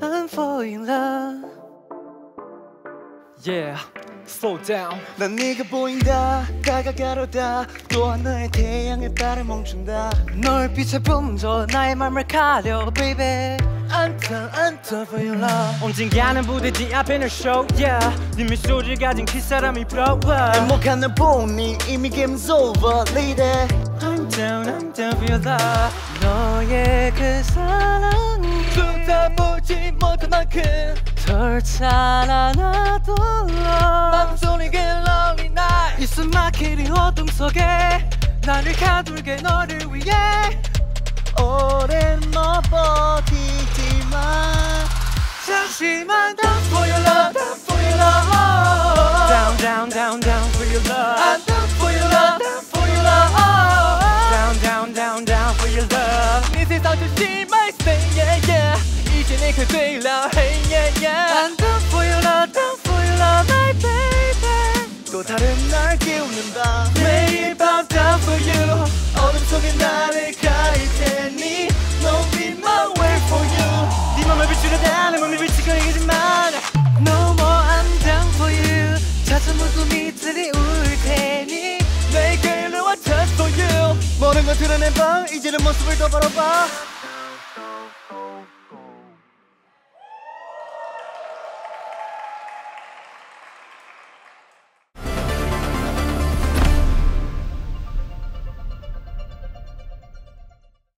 done for in love Yeah, slow down. 난 네가 보인다 다가가려다 또 하나의 태양의 발을 멈춘다 널 빛에 품져 나의 맘을 가려 baby I'm done, I'm done for your love 언젠가는 부대지 앞에 널 show yeah 네 미소를 가진 그 사람이 부러워 행복한 널 보니 이미 game's over lady I'm down, I'm down for your love 너 쏟아보지 못한 만큼 덜 맘소리 그 lonely night 이 숨막히는 어둠 속에 나를 가둘게 너를 위해 오랜 너 버티지만 잠시만 down for your love down for your love Down, down, down, down for your love I'm down for your love down for your love Down, down, down, down for your love 네 세상 조심해 stay yeah yeah 이제 내가 되라 hey yeah yeah I'm down for your love down for your love my baby 또 다른 날 깨우는다 매일 밤 down for you 어둠 속에 나를 가릴 테니 No be my way for you 네 맘을 비추려다 내 맘이 비치거리지만 No more I'm down for you 찾은 무덤이 들이 울 테니 내게 일로 와 touch for you 모든 걸 드러내봐 이제는 모습을 더 바라봐